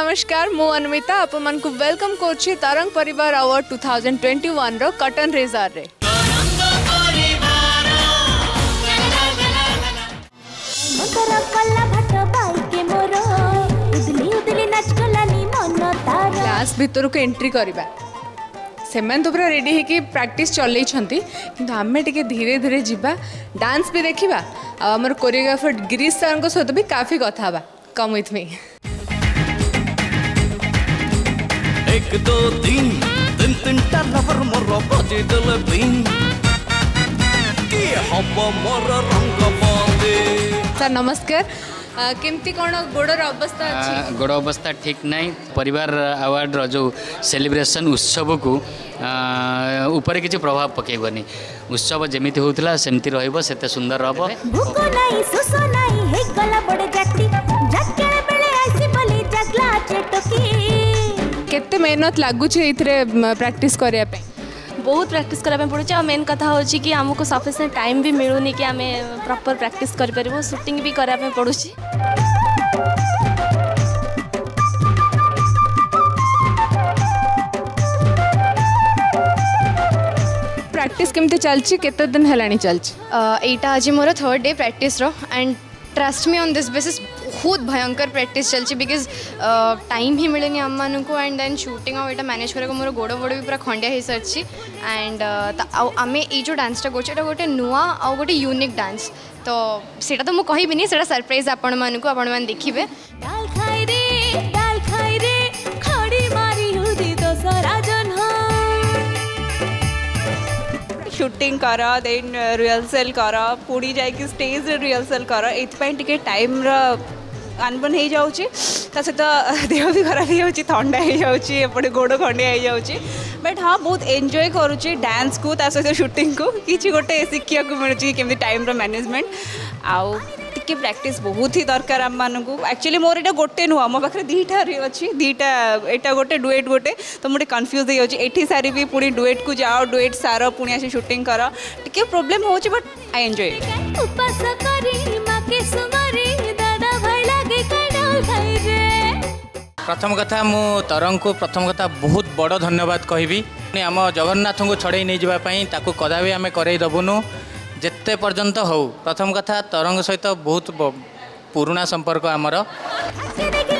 नमस्कार मु मन को वेलकम करछि तरंग परिवार अवार्ड 2021 रो कटन रेजार रे क्लास भितर को एंट्री करबा ସେମାନେ ତ ପୁରା ରେଡ଼ି ହେଇକି ପ୍ରାକ୍ଟିସ୍ ଚଲେଇଛନ୍ତି କିନ୍ତୁ ଆମେ धीरे ଧୀରେ ଧୀରେ ଯିବା ଡ୍ୟାନ୍ସ ବି ଦେଖିବା ଆଉ ଆମର କୋରିଓଗ୍ରାଫର ଗିରିଶ ସାର୍ଙ୍କ ସହିତ ବି କାଫି କଥା एक दो तीन तीन तीनटा নাম্বার মোর বাজে দিলে বিন কি হব মোর রঙ্গ বন্দে স্যার নমস্কার কেমতি কোন গোড়র অবস্থা আছে গোড় অবস্থা ঠিক নাই পরিবার আওয়ার্ডর যে সেলিব্রেশন উৎসবকু উপরে কিছু প্রভাব পকাইবনি উৎসব যেমিতি হউতলা সেমতি রহিব সেতে সুন্দর রহব ভুক নাই সুসনা मेहनत लगुच प्राक्ट करने बहुत प्राक्ट करने पड़े आ मेन कथा हूँ कि आमको सफिसीय टाइम भी मिलूनी कि आम प्रपर प्राक्ट कर सुटिंग भी करने पड़ू प्राक्टिस केमी चलती केत दिन है चलती यहाँ आज more third day practice and trust me on this basis খুত ভয়ংকর প্র্যাকটিস চলছি বিকজ টাইম হি মিলে নি আমমানুকু এন্ড দেন শুটিং অইটা ম্যানেজ কৰা মোৰ গোডো বড়ি পুরা খণ্ডিয়া হৈছ আছে এন্ড আ আমি এই যে ডান্সটা গছ এটা গটে নোয়া অ গটে ইউনিক ডান্স তো সেটা তো মই কহিবি নি সেটা সারপ্রাইজ আপোন মানুকো আপোন মান দেখিবে ଆନବନ ହେଇଯାଉଛି ତା ସହିତ ଦେହ ବି ଖରାପ ହେଇଯାଉଛି ଥଣ୍ଡା ହେଇଯାଉଛି ଏପଟେ ଗୋଡ଼ ଖଣ୍ଡିଆ ହେଇଯାଉଛି ବଟ୍ ହଁ ବହୁତ ଏନ୍ଜୟ କରୁଛି ଡ୍ୟାନ୍ସକୁ ତା ସହିତ ସୁଟିଂକୁ କିଛି ଗୋଟେ ଶିଖିବାକୁ ମିଳୁଛି କେମିତି ଟାଇମ୍ର ମ୍ୟାନେଜମେଣ୍ଟ ଆଉ ଟିକେ ପ୍ରାକ୍ଟିସ୍ ବହୁତ ହିଁ ଦରକାର ଆମମାନଙ୍କୁ ଆକ୍ଚୁଆଲି ମୋର ଏଇଟା ଗୋଟେ ନୁହଁ ମୋ ପାଖରେ ଦୁଇଟା ଅଛି ଦୁଇଟା ଏଇଟା ଗୋଟେ ଡୁଏଟ୍ ଗୋଟେ ତ ମୁଁ ଟିକେ କନଫ୍ୟୁଜ୍ ହେଇଯାଉଛି ଏଠି ସାରିବି ପୁଣି ଡୁଏଟ୍କୁ ଯାଅ ଡୁଏଟ୍ ସାର ପୁଣି ଆସି ସୁଟିଂ କର ଟିକେ ପ୍ରୋବ୍ଲେମ୍ ହେଉଛି ବଟ୍ ଆଇ ଏନ୍ଜୟ ପ୍ରଥମ କଥା ମୁଁ ତରଙ୍ଗକୁ ପ୍ରଥମ କଥା ବହୁତ ବଡ଼ ଧନ୍ୟବାଦ କହିବି ଆମ ଜଗନ୍ନାଥଙ୍କୁ ଛଡ଼େଇ ନେଇଯିବା ପାଇଁ ତାକୁ କଦାପି ଆମେ କରେଇ ଦେବୁନୁ ଯେତେ ପର୍ଯ୍ୟନ୍ତ ହଉ ପ୍ରଥମ କଥା ତରଙ୍ଗ ସହିତ ବହୁତ ପୁରୁଣା ସମ୍ପର୍କ ଆମର